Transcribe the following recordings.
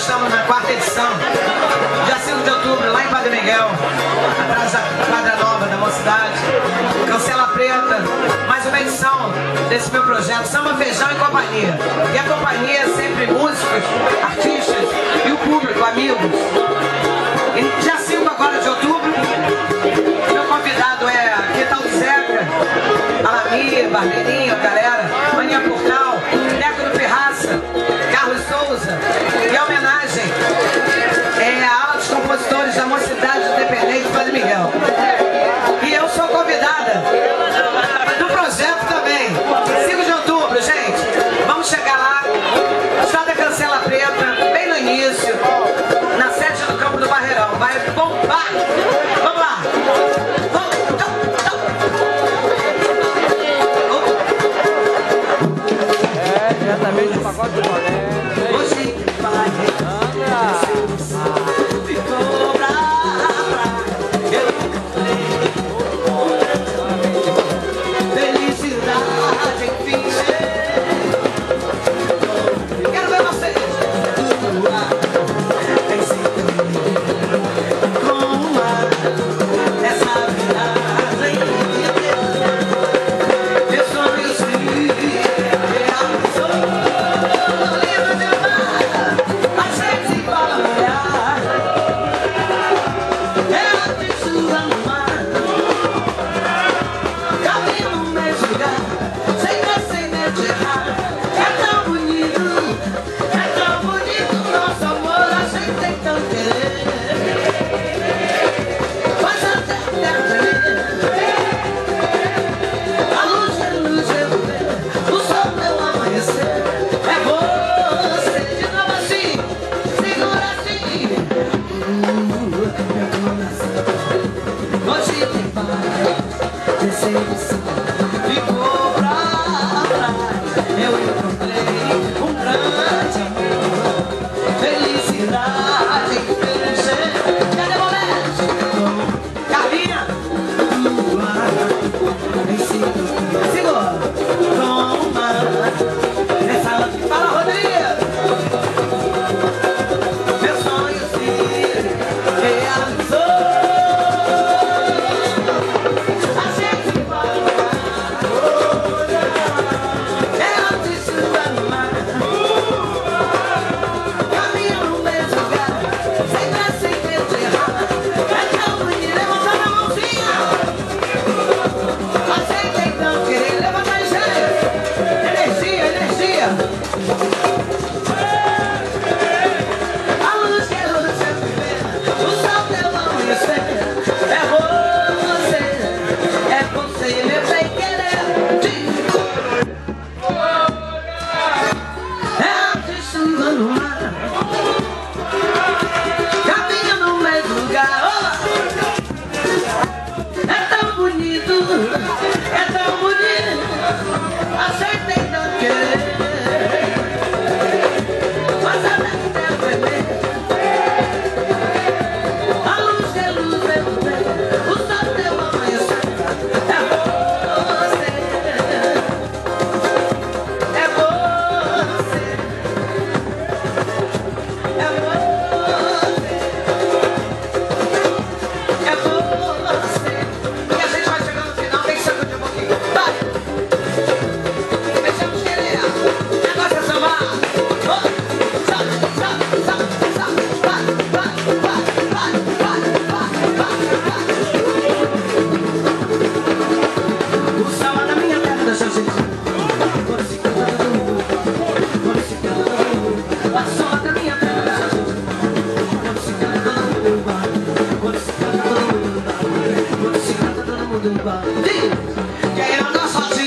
estamos na quarta edição, dia 5 de outubro, lá em Padre Miguel, atrás da quadra nova da mocidade, Cancela Preta, mais uma edição desse meu projeto, Samba, Feijão e Companhia. E a companhia é sempre músicos, artistas e o público, amigos. E dia 5 agora de outubro, meu convidado é Quintal Zeca, Alamir, Barbeirinho, galera, Mania Portal, Neco do Pirraça, Vitória, é da Mocidade Independente de Padre Miguel. E eu sou convidada do projeto também. 5 de outubro, gente. Vamos chegar lá. Estrada Cancela Preta, bem no início, na sede do Campo do Barreirão. Vai bombar! Vamos lá! Vamos! É, diretamente pacote.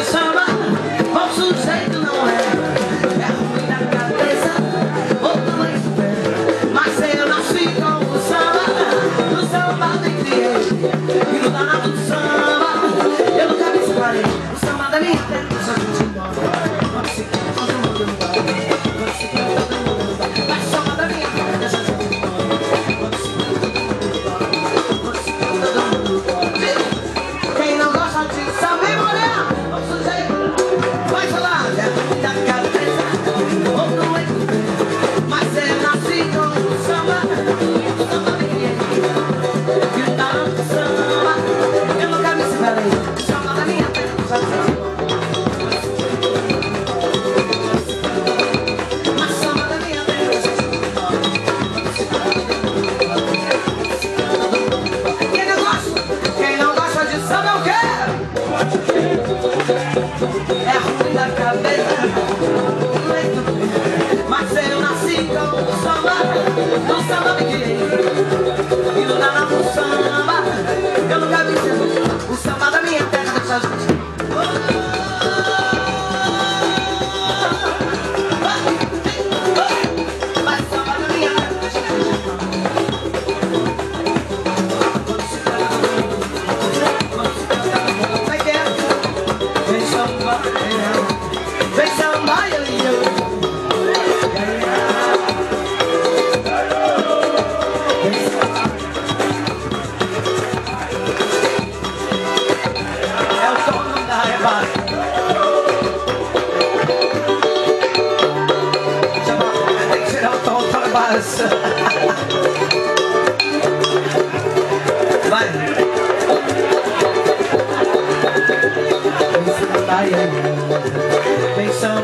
your son.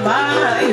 Ai,